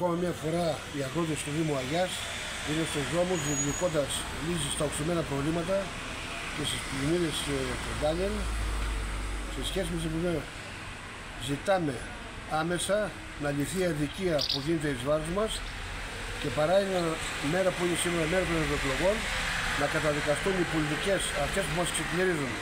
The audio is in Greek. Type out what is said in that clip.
Ακόμα μια φορά οι αγρότε του Δήμου Αγιάς είναι στου δρόμου διεκδικώντα λύσεις στα οξυμένα προβλήματα και στις πλημμύρες ε, του Ντάνιελ. Σε σχέση με την Ζητάμε άμεσα να λυθεί η αδικία που γίνεται εις βάρος μας και παράλληλα μέρα που είναι σήμερα μέρα των ευρωεκλογών να καταδικαστούν οι πολιτικές αυτέ που μας ξεκληρίζουν.